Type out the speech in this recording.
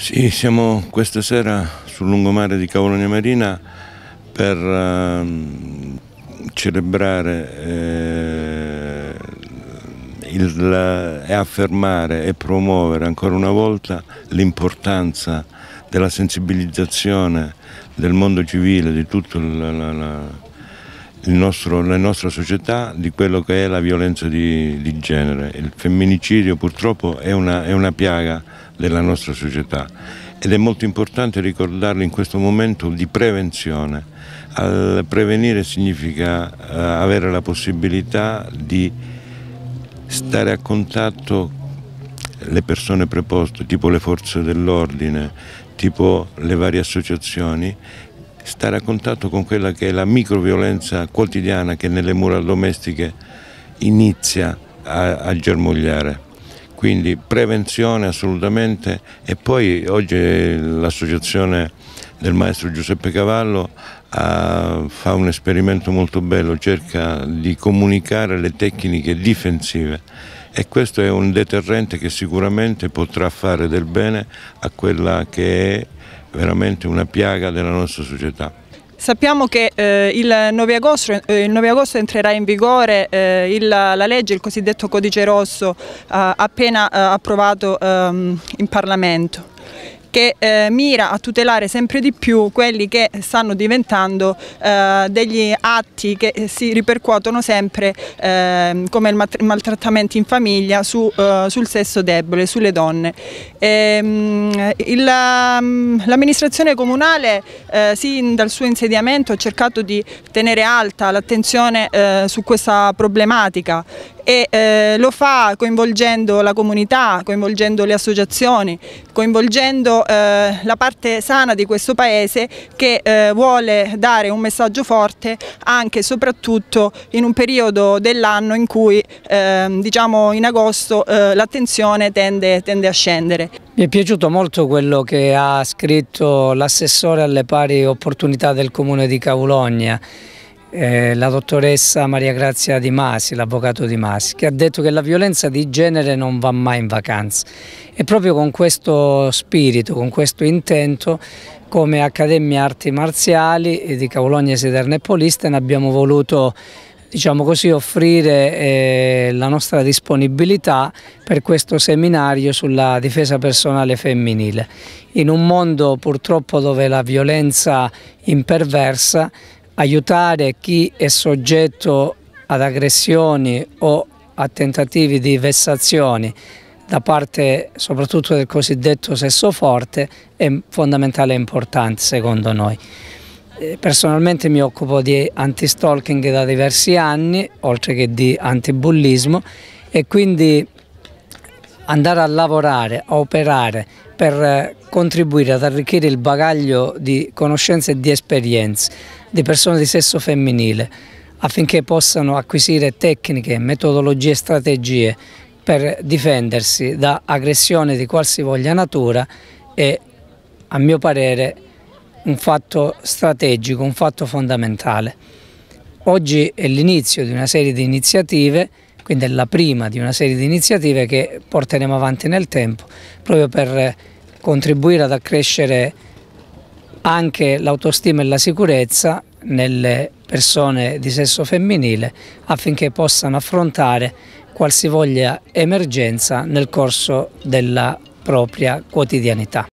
Sì, siamo questa sera sul lungomare di Cavolonia Marina per uh, celebrare eh, il, e affermare e promuovere ancora una volta l'importanza della sensibilizzazione del mondo civile, di tutta la, la nostra società, di quello che è la violenza di, di genere. Il femminicidio purtroppo è una, è una piaga della nostra società ed è molto importante ricordarlo in questo momento di prevenzione. Al prevenire significa eh, avere la possibilità di stare a contatto le persone preposte, tipo le forze dell'ordine, tipo le varie associazioni, stare a contatto con quella che è la microviolenza quotidiana che nelle mura domestiche inizia a, a germogliare quindi prevenzione assolutamente e poi oggi l'associazione del maestro Giuseppe Cavallo ha, fa un esperimento molto bello, cerca di comunicare le tecniche difensive e questo è un deterrente che sicuramente potrà fare del bene a quella che è veramente una piaga della nostra società. Sappiamo che eh, il, 9 agosto, eh, il, 9 agosto, entrerà in vigore eh, il, la legge, il cosiddetto codice rosso, eh, appena eh, approvato ehm, in Parlamento che eh, mira a tutelare sempre di più quelli che stanno diventando eh, degli atti che si ripercuotono sempre eh, come il maltrattamento in famiglia su, eh, sul sesso debole, sulle donne. Ehm, mm, l'amministrazione comunale eh, sin dal suo insediamento ha cercato di tenere alta l'attenzione eh, su questa problematica e eh, lo fa coinvolgendo la comunità, coinvolgendo le associazioni, coinvolgendo eh, la parte sana di questo paese che eh, vuole dare un messaggio forte anche e soprattutto in un periodo dell'anno in cui ehm, diciamo in agosto eh, l'attenzione tende, tende a scendere. Mi è piaciuto molto quello che ha scritto l'assessore alle pari opportunità del comune di Cavulogna eh, la dottoressa Maria Grazia Di Masi, l'avvocato Di Masi, che ha detto che la violenza di genere non va mai in vacanza. E proprio con questo spirito, con questo intento, come Accademia Arti Marziali di Cavologna Sederna e Polisten abbiamo voluto diciamo così, offrire eh, la nostra disponibilità per questo seminario sulla difesa personale femminile. In un mondo purtroppo dove la violenza imperversa aiutare chi è soggetto ad aggressioni o a tentativi di vessazioni da parte soprattutto del cosiddetto sesso forte è fondamentale e importante secondo noi. Personalmente mi occupo di anti-stalking da diversi anni, oltre che di antibullismo e quindi andare a lavorare, a operare per eh, contribuire ad arricchire il bagaglio di conoscenze e di esperienze di persone di sesso femminile affinché possano acquisire tecniche, metodologie e strategie per difendersi da aggressioni di qualsivoglia natura è a mio parere un fatto strategico, un fatto fondamentale. Oggi è l'inizio di una serie di iniziative, quindi è la prima di una serie di iniziative che porteremo avanti nel tempo proprio per contribuire ad accrescere anche l'autostima e la sicurezza nelle persone di sesso femminile affinché possano affrontare qualsivoglia emergenza nel corso della propria quotidianità.